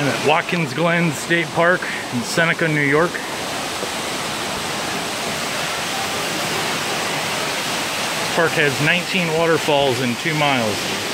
I'm at Watkins Glen State Park in Seneca, New York. This park has 19 waterfalls in two miles.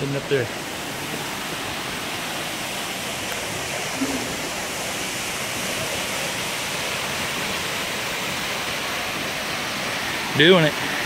Heading up there. Doing it.